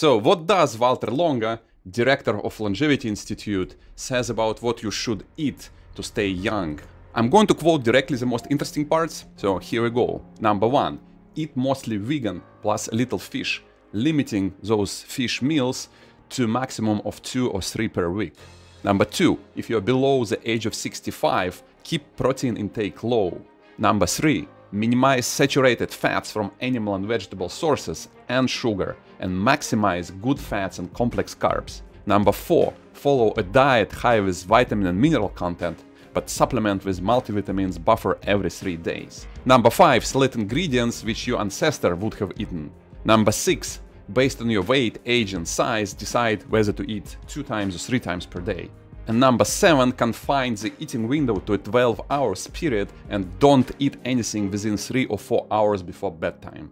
So, what does Valter Longo, director of Longevity Institute, says about what you should eat to stay young? I'm going to quote directly the most interesting parts, so here we go. Number one, eat mostly vegan plus a little fish, limiting those fish meals to maximum of two or three per week. Number two, if you're below the age of 65, keep protein intake low. Number three, minimize saturated fats from animal and vegetable sources and sugar, and maximize good fats and complex carbs. Number 4. Follow a diet high with vitamin and mineral content, but supplement with multivitamins buffer every 3 days. Number 5. Select ingredients which your ancestor would have eaten. Number 6. Based on your weight, age and size, decide whether to eat 2 times or 3 times per day. And number 7, confine the eating window to a 12 hours period and don't eat anything within 3 or 4 hours before bedtime.